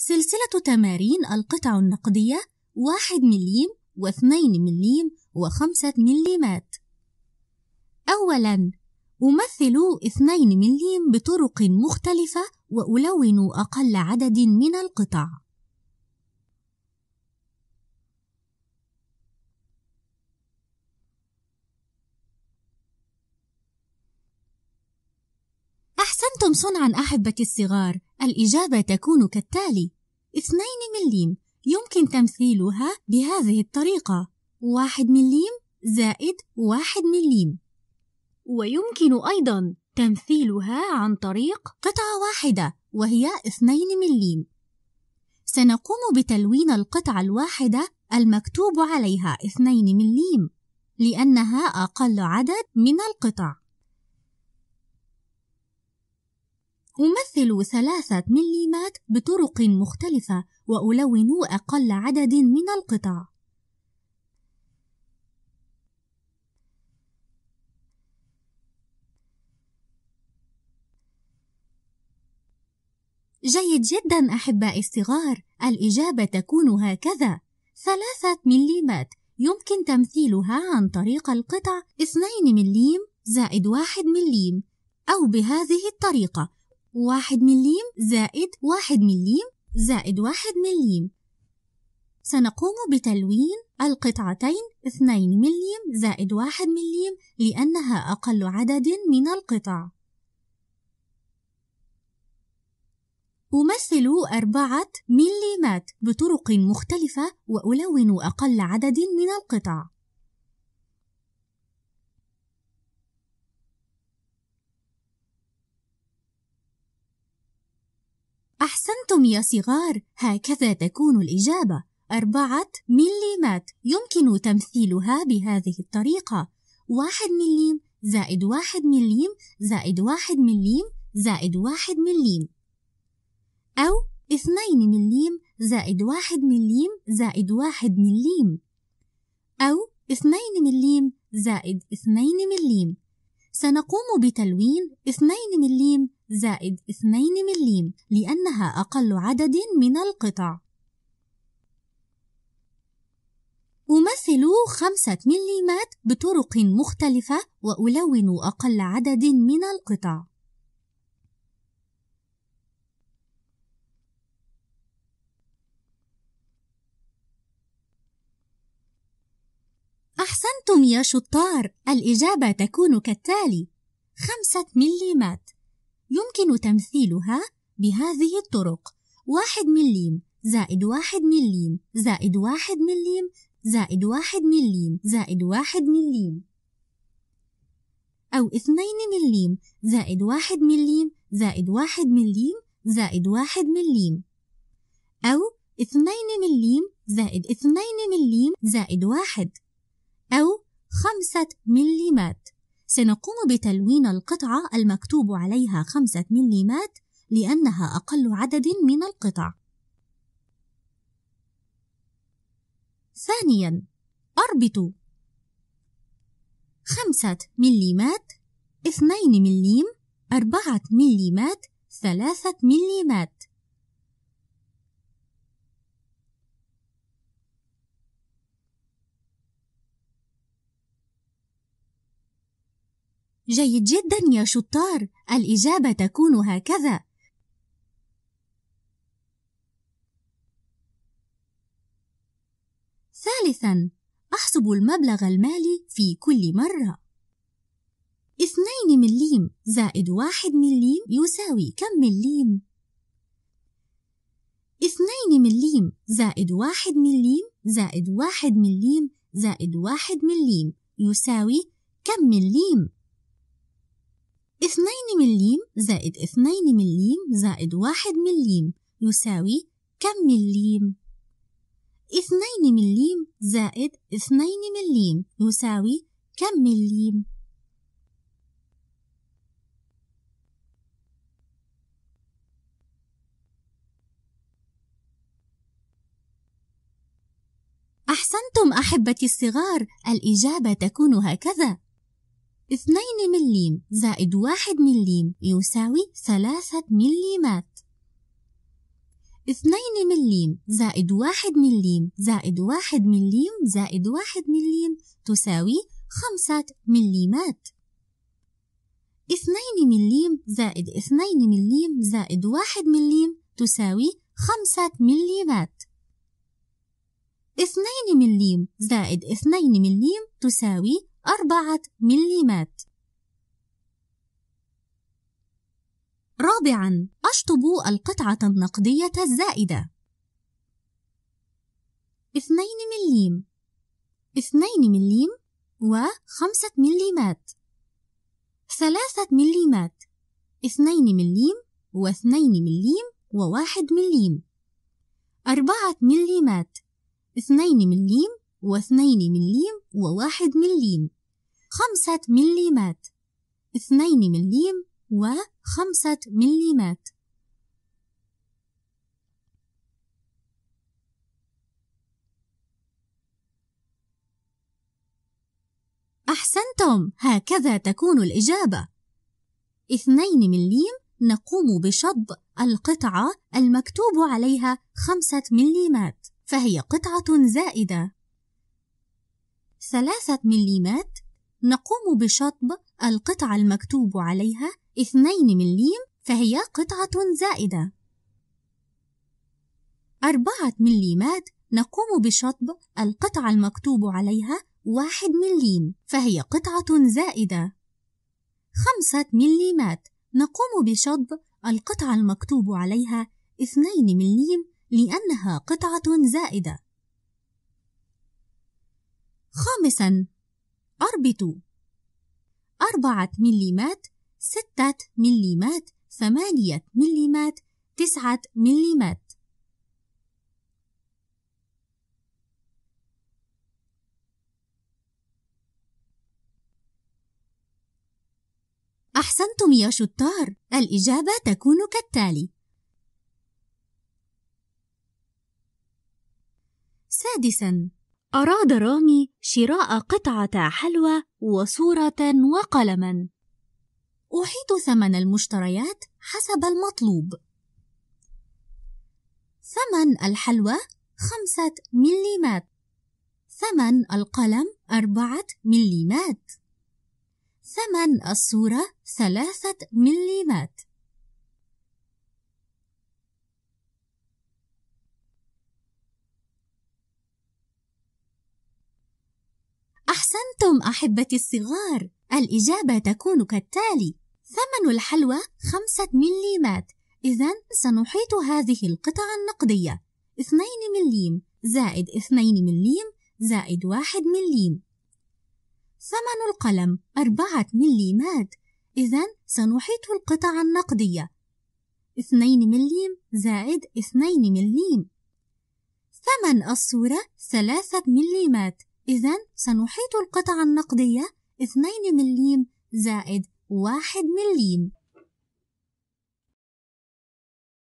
سلسلة تمارين القطع النقدية واحد مليم واثنين مليم وخمسة مليمات. أولاً أمثل اثنين مليم بطرق مختلفة وألون أقل عدد من القطع. أحسنتم صنعا أحبتي الصغار. الإجابة تكون كالتالي. اثنين مليم. يمكن تمثيلها بهذه الطريقة. واحد مليم زائد واحد مليم. ويمكن أيضا تمثيلها عن طريق قطعة واحدة وهي اثنين مليم. سنقوم بتلوين القطعة الواحدة المكتوب عليها اثنين مليم لأنها أقل عدد من القطع. أمثل ثلاثة مليمات بطرق مختلفة وألون أقل عدد من القطع. جيد جدا أحبائي الصغار الإجابة تكون هكذا ثلاثة مليمات يمكن تمثيلها عن طريق القطع اثنين مليم زائد واحد مليم أو بهذه الطريقة واحد مليم زائد واحد مليم زائد واحد مليم. سنقوم بتلوين القطعتين اثنين مليم زائد واحد مليم لأنها أقل عدد من القطع. أمثل أربعة مليمات بطرق مختلفة وألون أقل عدد من القطع. أحسنتم يا صغار. هكذا تكون الإجابة. أربعة مليمات يمكن تمثيلها بهذه الطريقة. واحد مليم زائد واحد مليم زائد واحد مليم زائد واحد مليم. أو اثنين مليم زائد واحد مليم زائد واحد مليم. أو اثنين مليم زائد اثنين مليم. سنقوم بتلوين اثنين مليم زائد 2 مليم لأنها أقل عدد من القطع. أمثل خمسة مليمات بطرق مختلفة وألون أقل عدد من القطع. أحسنتم يا شطار الإجابة تكون كالتالي خمسة مليمات. يمكن تمثيلها بهذه الطرق واحد مليم زائد واحد مليم زائد واحد مليم زائد واحد مليم زائد واحد مليم. أو اثنين مليم زائد واحد مليم زائد واحد مليم زائد واحد مليم. أو اثنين مليم زائد اثنين مليم زائد واحد. أو خمسة مليمات سنقوم بتلوين القطعة المكتوب عليها خمسة مليمات لأنها أقل عدد من القطع. ثانياً أربط خمسة مليمات اثنين مليم أربعة مليمات ثلاثة مليمات جيد جدا يا شطار الإجابة تكون هكذا ثالثا أحسب المبلغ المالي في كل مرة اثنين مليم زائد واحد مليم يساوي كم مليم؟ اثنين مليم زائد واحد مليم زائد واحد مليم زائد واحد مليم يساوي كم مليم؟ اثنين مليم زائد اثنين مليم زائد واحد مليم يساوي كم مليم؟ اثنين مليم زائد اثنين مليم يساوي كم مليم؟ أحسنتم أحبتي الصغار الإجابة تكون هكذا اثنين مليم زائد واحد مليم يساوي ثلاثة مليمات. اثنين مليم زائد واحد مليم زائد واحد مليم زائد واحد مليم تساوي خمسة مليمات. اثنين مليم زائد اثنين مليم زائد واحد مليم تساوي خمسة مليمات. اثنين مليم زائد اثنين مليم تساوي أربعة مليمات. رابعا أشطب القطعة النقدية الزائدة. اثنين مليم. اثنين مليم وخمسة مليمات. ثلاثة مليمات. اثنين مليم واثنين مليم وواحد مليم. أربعة مليمات. اثنين مليم واثنين مليم وواحد مليم. خمسة مليمات. اثنين مليم وخمسة مليمات. أحسنتم هكذا تكون الإجابة. اثنين مليم نقوم بشطب القطعة المكتوب عليها خمسة مليمات فهي قطعة زائدة. ثلاثة مليمات نقوم بشطب القطعة المكتوب عليها اثنين مليم فهي قطعة زائدة. أربعة مليمات نقوم بشطب القطعة المكتوب عليها واحد مليم فهي قطعة زائدة. خمسة مليمات نقوم بشطب القطعة المكتوب عليها اثنين مليم لأنها قطعة زائدة. خامسا أربطوا أربعة مليمات ستة مليمات ثمانية مليمات تسعة مليمات. أحسنتم يا شطار الإجابة تكون كالتالي. سادسا. أراد رامي شراء قطعة حلوى وصورة وقلما. أحيط ثمن المشتريات حسب المطلوب. ثمن الحلوى خمسة مليمات ثمن القلم أربعة مليمات ثمن الصورة ثلاثة مليمات أحسنتم أحبتي الصغار الإجابة تكون كالتالي ثمن الحلوى خمسة مليمات. إذا سنحيط هذه القطعة النقدية. اثنين مليم زائد اثنين مليم زائد واحد مليم. ثمن القلم أربعة مليمات. إذا سنحيط القطع النقدية. اثنين مليم زائد اثنين مليم. ثمن الصورة ثلاثة مليمات. إذا سنحيط القطع النقدية اثنين مليم زائد واحد مليم.